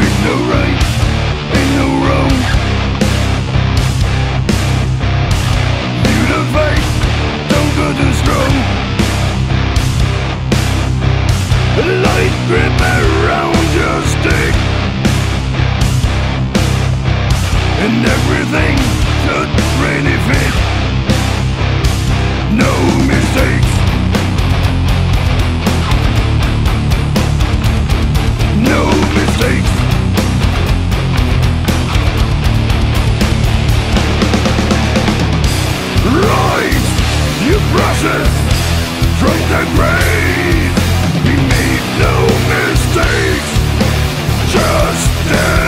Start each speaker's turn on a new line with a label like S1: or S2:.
S1: Ain't no right, ain't no wrong. Fight, strong. A grip around your stick. And everything should really fit No Rise, you precious, from the grave. We made no mistakes, just death.